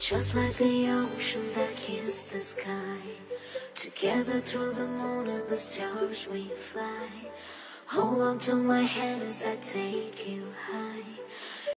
Just like the ocean that kissed the sky. Together through the moon and the stars we fly. Hold on to my hand as I take you high.